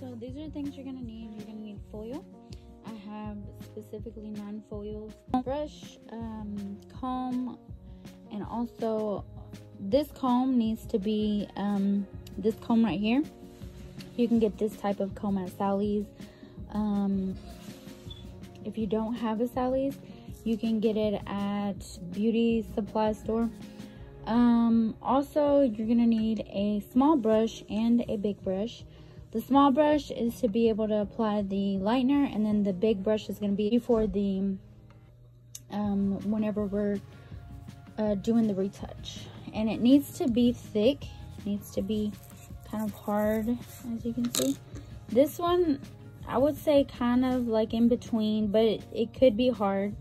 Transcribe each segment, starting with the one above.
So these are the things you're gonna need. You're gonna need foil. I have specifically nine foils. Brush, um, comb, and also this comb needs to be um, this comb right here. You can get this type of comb at Sally's. Um, if you don't have a Sally's, you can get it at beauty supply store. Um, also, you're gonna need a small brush and a big brush. The small brush is to be able to apply the lightener, and then the big brush is gonna be for the um, whenever we're uh, doing the retouch. And it needs to be thick, it needs to be kind of hard, as you can see. This one, I would say kind of like in between, but it, it could be hard.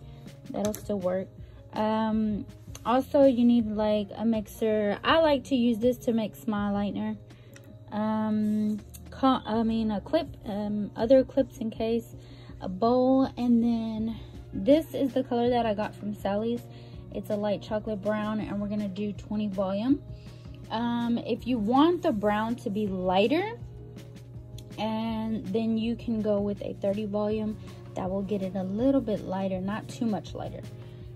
That'll still work. Um, also, you need like a mixer. I like to use this to mix my lightener. Um, I mean a clip, um, other clips in case, a bowl, and then this is the color that I got from Sally's. It's a light chocolate brown, and we're gonna do 20 volume. Um, if you want the brown to be lighter, and then you can go with a 30 volume. That will get it a little bit lighter, not too much lighter.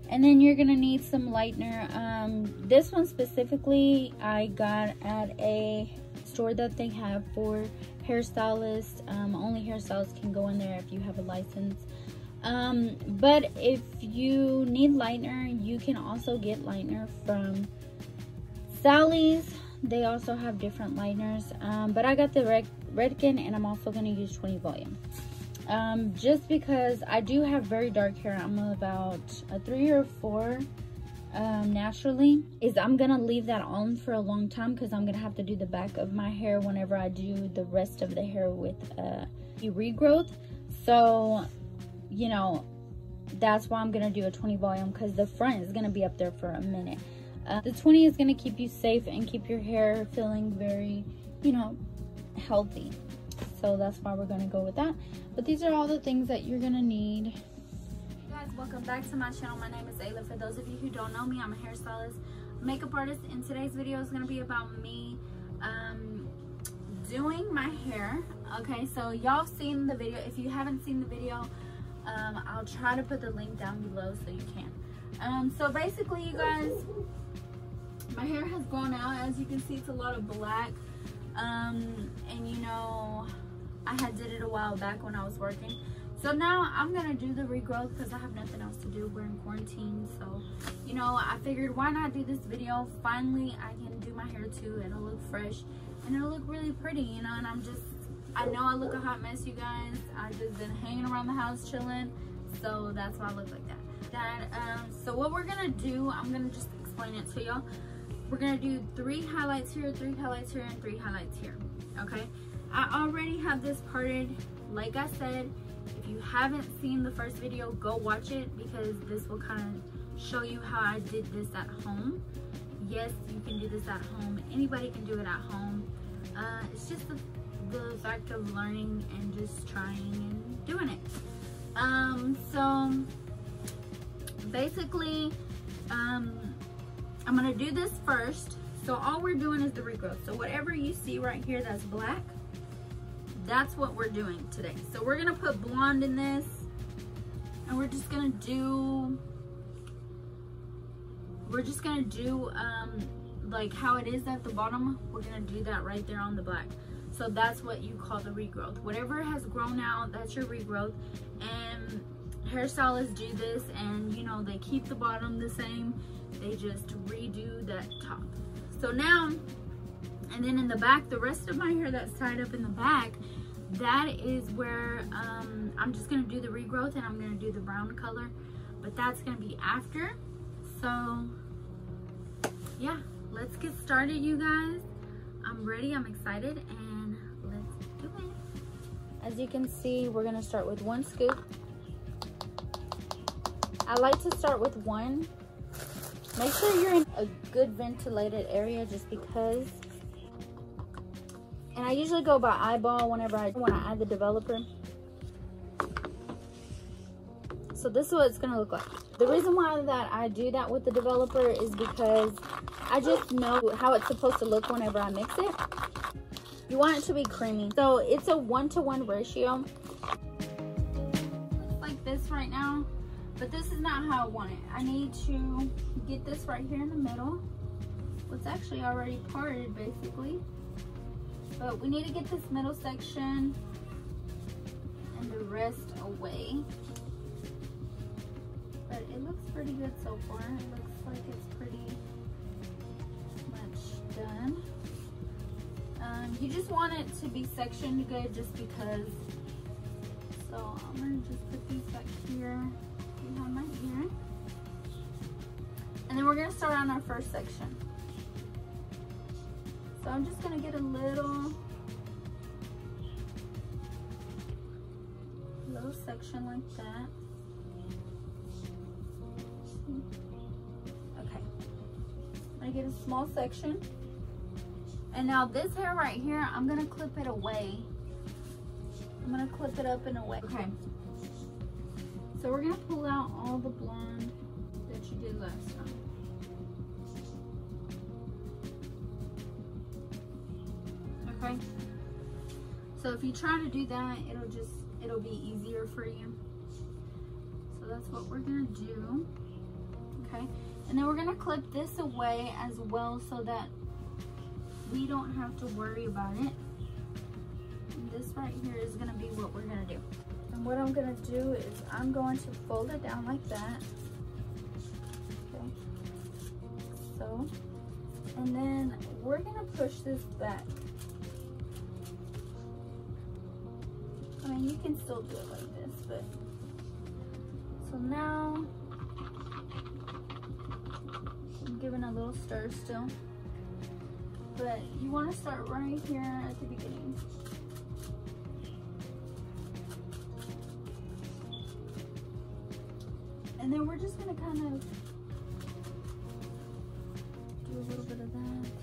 And then you're gonna need some lightener. Um, this one specifically, I got at a store that they have for hairstylists. Um, only hairstylists can go in there if you have a license. Um, but if you need lightener, you can also get lightener from Sally's. They also have different lighteners. Um, but I got the Red Redken and I'm also going to use 20 volume. Um, just because I do have very dark hair. I'm about a three or four um, naturally is I'm gonna leave that on for a long time because I'm gonna have to do the back of my hair whenever I do the rest of the hair with uh, regrowth. So you know that's why I'm gonna do a 20 volume because the front is gonna be up there for a minute. Uh, the 20 is gonna keep you safe and keep your hair feeling very you know healthy. So that's why we're gonna go with that. But these are all the things that you're gonna need welcome back to my channel. My name is Ayla. For those of you who don't know me I'm a hairstylist makeup artist and today's video is going to be about me um, doing my hair. Okay so y'all seen the video. If you haven't seen the video um, I'll try to put the link down below so you can. Um, so basically you guys my hair has grown out. As you can see it's a lot of black. Um, and you know I had did it a while back when I was working so now I'm gonna do the regrowth because I have nothing else to do. We're in quarantine, so you know I figured why not do this video. Finally, I can do my hair too. It'll look fresh and it'll look really pretty, you know. And I'm just, I know I look a hot mess, you guys. I've just been hanging around the house chilling, so that's why I look like that. That um, so what we're gonna do, I'm gonna just explain it to y'all. We're gonna do three highlights here, three highlights here, and three highlights here. Okay. I already have this parted, like I said if you haven't seen the first video, go watch it because this will kind of show you how I did this at home. Yes, you can do this at home. Anybody can do it at home. Uh, it's just the, the fact of learning and just trying and doing it. Um, so basically, um, I'm gonna do this first. So all we're doing is the regrowth. So whatever you see right here that's black, that's what we're doing today. So we're gonna put blonde in this and we're just gonna do, we're just gonna do um, like how it is at the bottom, we're gonna do that right there on the black. So that's what you call the regrowth. Whatever has grown out, that's your regrowth. And hairstylists do this and you know, they keep the bottom the same. They just redo that top. So now and then in the back, the rest of my hair that's tied up in the back, that is where um, I'm just gonna do the regrowth and I'm gonna do the brown color, but that's gonna be after. So yeah, let's get started, you guys. I'm ready, I'm excited, and let's do it. As you can see, we're gonna start with one scoop. I like to start with one. Make sure you're in a good ventilated area just because and I usually go by eyeball whenever I want to add the developer. So this is what it's gonna look like. The reason why that I do that with the developer is because I just know how it's supposed to look whenever I mix it. You want it to be creamy. So it's a one-to-one -one ratio. Looks like this right now, but this is not how I want it. I need to get this right here in the middle. It's actually already parted basically. But we need to get this middle section and the rest away. But it looks pretty good so far. It looks like it's pretty much done. Um, you just want it to be sectioned good just because. So I'm gonna just put these back here behind my ear. And then we're gonna start on our first section. So I'm just gonna get a little, little section like that. Okay, gonna get a small section. And now this hair right here, I'm gonna clip it away. I'm gonna clip it up and away. Okay. So we're gonna pull out all the blonde that you did last time. Okay. So if you try to do that, it'll just, it'll be easier for you. So that's what we're gonna do. Okay. And then we're gonna clip this away as well so that we don't have to worry about it. And this right here is gonna be what we're gonna do. And what I'm gonna do is I'm going to fold it down like that. Okay, so, and then we're gonna push this back. You can still do it like this, but, so now, I'm giving a little stir still but you want to start right here at the beginning. And then we're just going to kind of do a little bit of that.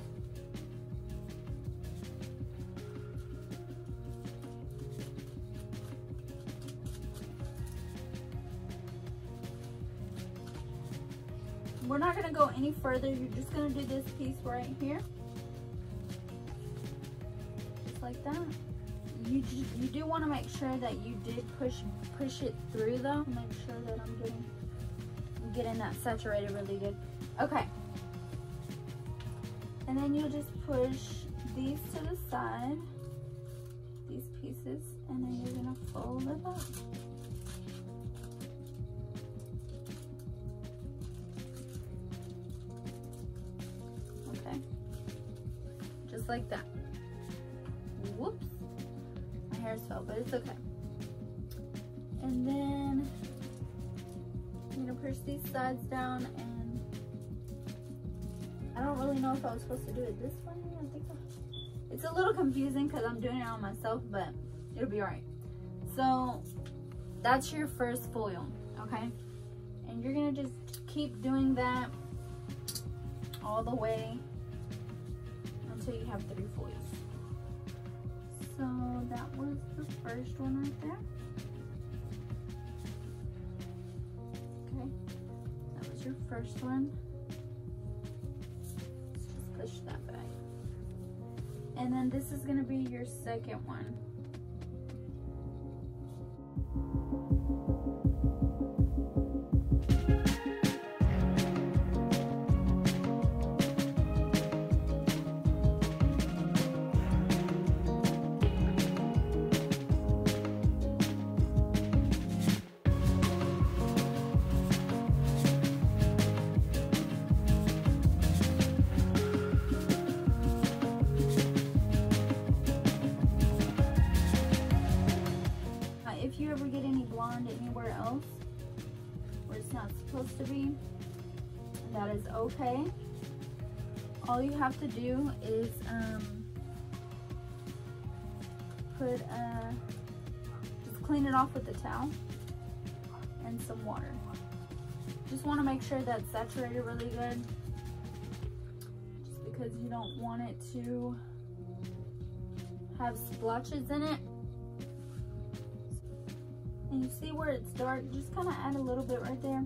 Any further. You're just to do this piece right here like that. You just, you do want to make sure that you did push push it through though. Make sure that I'm getting I'm getting that saturated really good. Okay. And then you'll just push these to the side, these pieces, and then you're gonna fold it up. Like that. Whoops. My hair fell, but it's okay. And then I'm gonna push these sides down and I don't really know if I was supposed to do it this way. I think. It's a little confusing because I'm doing it on myself, but it'll be all right. So that's your first foil, okay? And you're gonna just keep doing that all the way until you have three foils. So that was the first one right there. Okay, that was your first one. Let's just push that back. And then this is gonna be your second one. Have to do is um, put, uh, just clean it off with a towel and some water. Just want to make sure that's saturated really good just because you don't want it to have splotches in it. And you see where it's dark, just kind of add a little bit right there.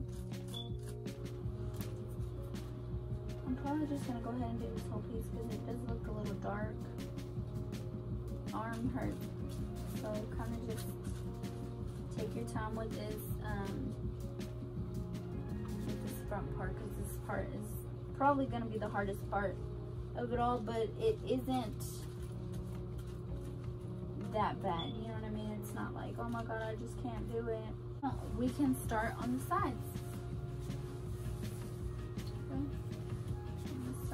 Probably just gonna go ahead and do this whole piece because it does look a little dark. arm hurts. So kind of just take your time with this, um, with this front part because this part is probably to be the hardest part of it all, but it isn't that bad. You know what I mean? It's not like, oh my God, I just can't do it. We can start on the sides.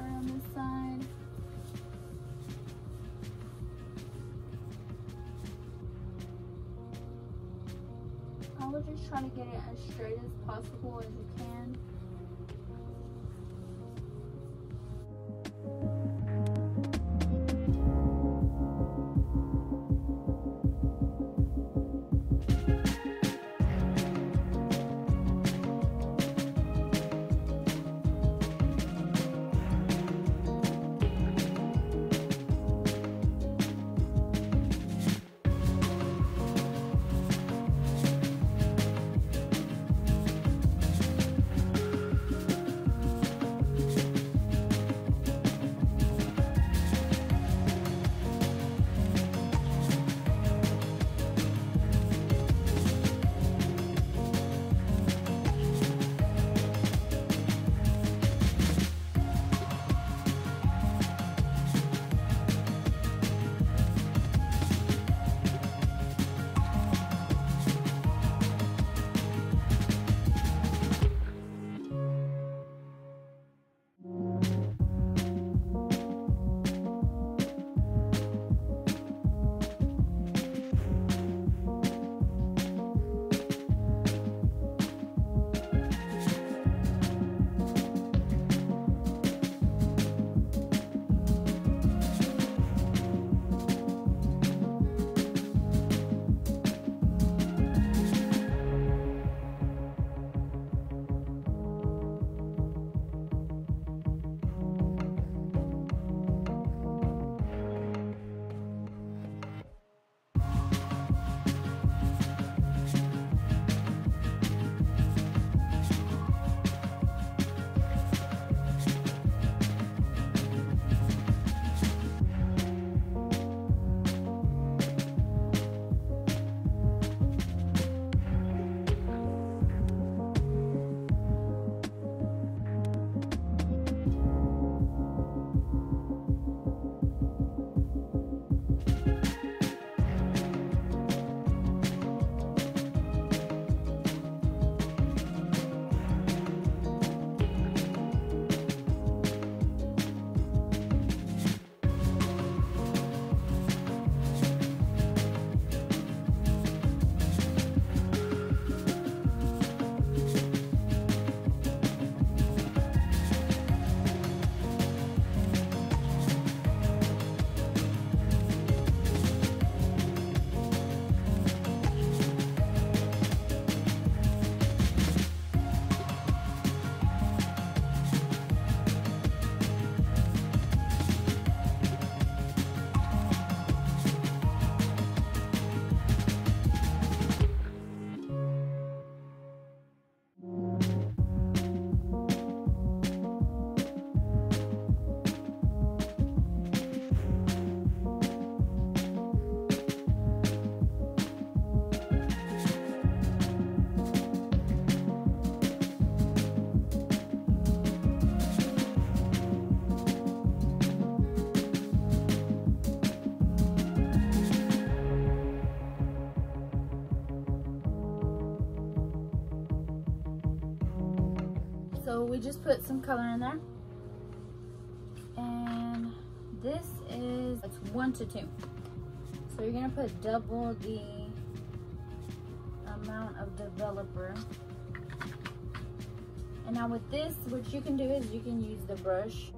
This side. I would just try to get it as straight as possible as you can. We just put some color in there. And this is, it's one to two. So you're gonna put double the amount of developer. And now with this, what you can do is you can use the brush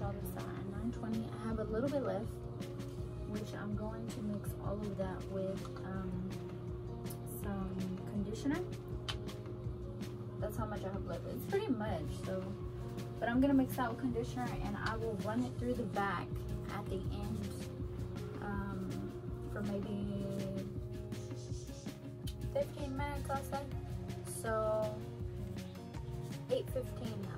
wash all this at 920. I have a little bit left, which I'm going to mix all of that with um, some conditioner. That's how much I have left. It's pretty much, so. But I'm gonna mix that with conditioner and I will run it through the back at the end um, for maybe 15 minutes, I'll say. So 8.15,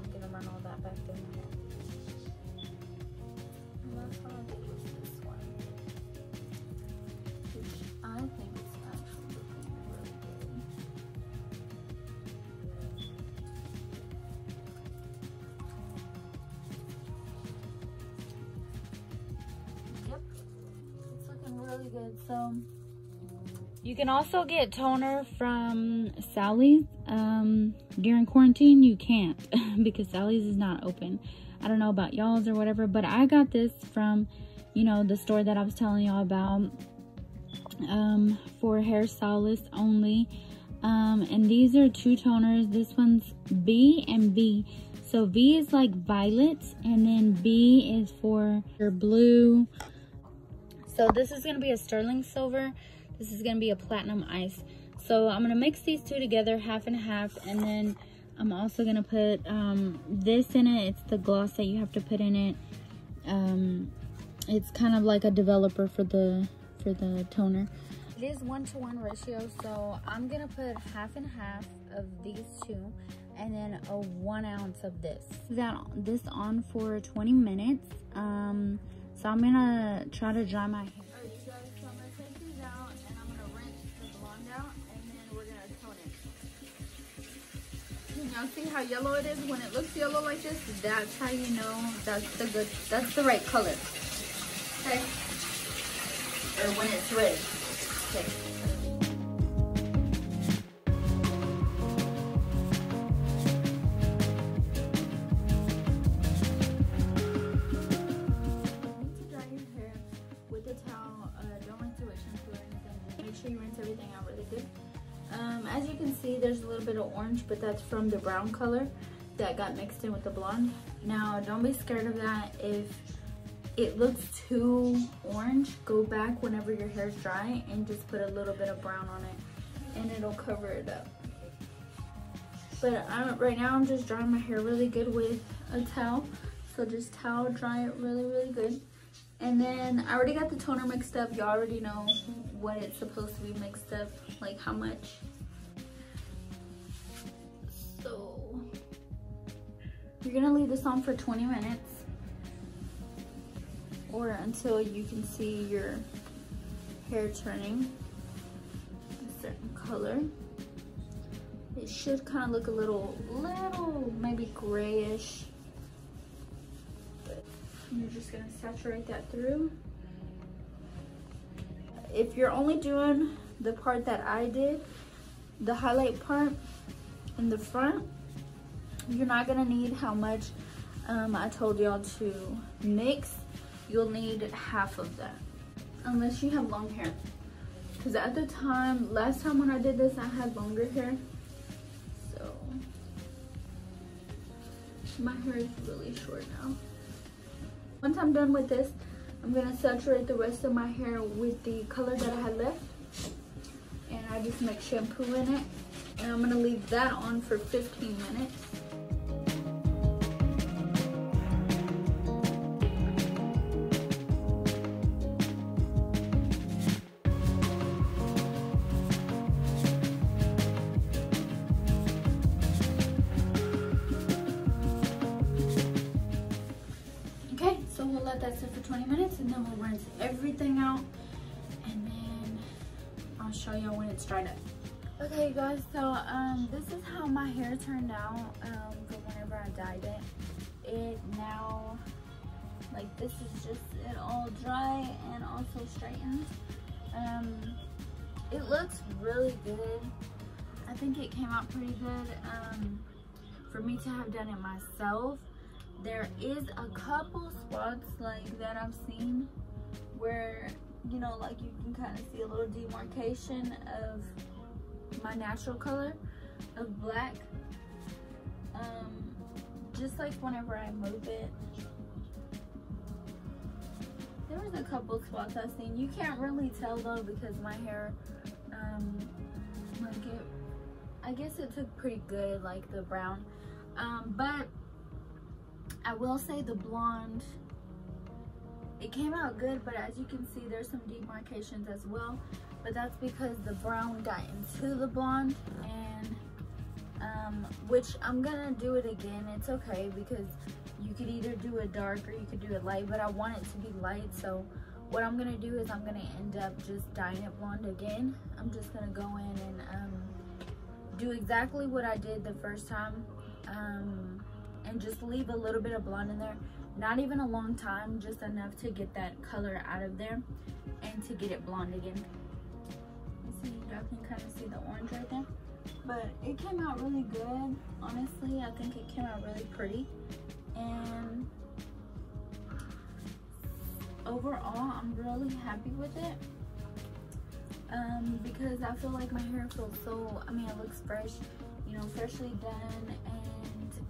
I think is actually looking really good. Yep, it's looking really good. So You can also get toner from Sally's. Um, during quarantine, you can't because Sally's is not open. I don't know about y'all's or whatever, but I got this from, you know, the store that I was telling y'all about um, for hairstylists only. Um, and these are two toners. This one's B and B. So V is like violet, and then B is for your blue. So this is gonna be a sterling silver. This is gonna be a platinum ice. So I'm gonna mix these two together, half and half, and then I'm also gonna put um, this in it. It's the gloss that you have to put in it. Um, it's kind of like a developer for the for the toner. It is one to one ratio, so I'm gonna put half and half of these two and then a one ounce of this. That this on for 20 minutes. Um, so I'm gonna try to dry my hair. It. See how yellow it is? When it looks yellow like this, that's how you know that's the good, that's the right color. Okay? Or when it's red. Okay. Towel. Uh, don't rinse it. Make sure you rinse everything out really good. Um, as you can see, there's a little bit of orange, but that's from the brown color that got mixed in with the blonde. Now, don't be scared of that. If it looks too orange, go back whenever your hair's dry and just put a little bit of brown on it and it'll cover it up. But I, right now I'm just drying my hair really good with a towel. So just towel dry it really, really good. And then I already got the toner mixed up. Y'all already know what it's supposed to be mixed up, like how much. So you're gonna leave this on for 20 minutes or until you can see your hair turning a certain color. It should kind of look a little, little maybe grayish. But you're just gonna saturate that through. If you're only doing the part that I did, the highlight part in the front, you're not gonna need how much um, I told y'all to mix. You'll need half of that, unless you have long hair. Cause at the time, last time when I did this, I had longer hair. So my hair is really short now. Once I'm done with this, I'm gonna saturate the rest of my hair with the color that I had left. And I just mix shampoo in it. And I'm gonna leave that on for 15 minutes. 20 minutes and then we'll rinse everything out and then I'll show y'all when it's dried up. Okay guys, so um, this is how my hair turned out um, from whenever I dyed it. It now, like this is just it all dry and also straightened. Um, it looks really good. I think it came out pretty good um, for me to have done it myself there is a couple spots like that I've seen where you know like you can kind of see a little demarcation of my natural color of black um just like whenever I move it there was a couple spots I've seen. You can't really tell though because my hair, um, like it, I guess it took pretty good, like the brown. Um, but I will say the blonde, it came out good, but as you can see, there's some demarcations as well. But that's because the brown got into the blonde and um, which I'm gonna do it again. It's okay because you could either do it dark or you could do it light, but I want it to be light. So what I'm gonna do is I'm gonna end up just dyeing it blonde again. I'm just gonna go in and um, do exactly what I did the first time um, and just leave a little bit of blonde in there. Not even a long time, just enough to get that color out of there and to get it blonde again. See, y'all can kind of see the orange right there but it came out really good honestly i think it came out really pretty and overall i'm really happy with it um, because i feel like my hair feels so i mean it looks fresh you know freshly done and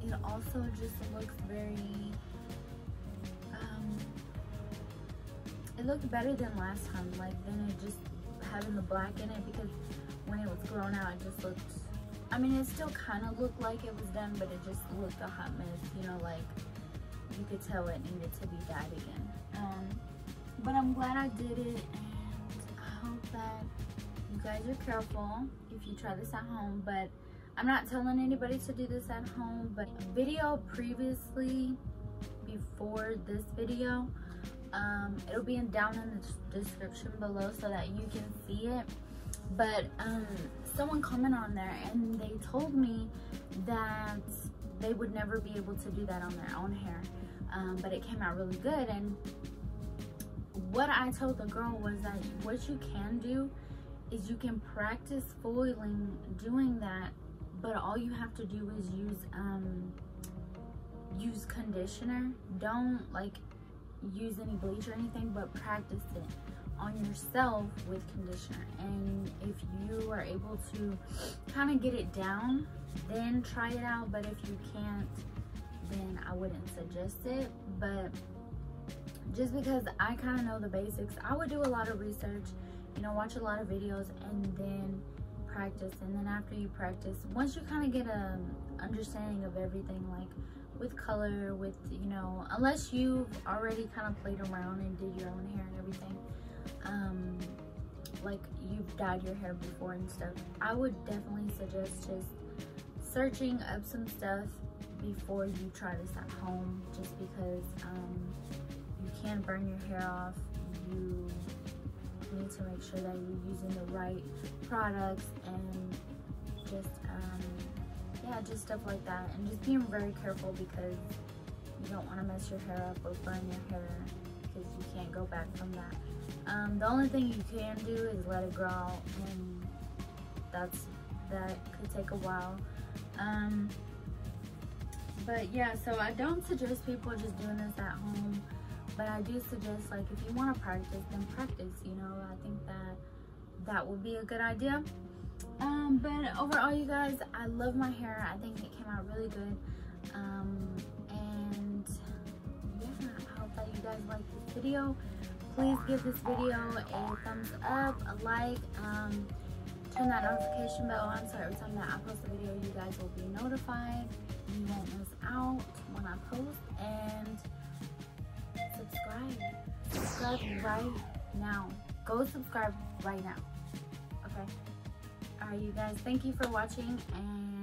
it also just looks very um, it looked better than last time like then it just having the black in it because when it was grown out it just looked I mean, it still kind of looked like it was done, but it just looked a hot mess, you know, like you could tell it needed to be dyed again. Um, but I'm glad I did it, and I hope that you guys are careful if you try this at home, but I'm not telling anybody to do this at home, but video previously, before this video, um, it'll be in, down in the description below so that you can see it. But um, someone commented on there and they told me that they would never be able to do that on their own hair. Um, but it came out really good and what I told the girl was that what you can do is you can practice foiling doing that but all you have to do is use um, use conditioner. Don't like use any bleach or anything but practice it on yourself with conditioner. And if you are able to kind of get it down then try it out. But if you can't then I wouldn't suggest it. But just because I kind of know the basics I would do a lot of research you know watch a lot of videos and then practice and then after you practice once you kind of get a understanding of everything like with color with you know unless you've already kind of played around and did your own hair and everything um, like you've dyed your hair before and stuff, I would definitely suggest just searching up some stuff before you try this at home just because um, you can burn your hair off. Need to make sure that you're using the right products and just, um, yeah, just stuff like that. And just being very careful because you don't want to mess your hair up or burn your hair because you can't go back from that. Um, the only thing you can do is let it grow out and that's that could take a while. Um, but yeah, so I don't suggest people just doing this at home, but I do suggest like if you want to practice, then practice, you know, I think that that would be a good idea. Um, but overall, you guys, I love my hair. I think it came out really good. Um, and yeah, I hope that you guys like this video please give this video a thumbs up, a like, um, turn that notification bell on so every time that I post a video you guys will be notified. You won't miss out when I post and subscribe. Subscribe right now. Go subscribe right now. Okay? Alright you guys, thank you for watching and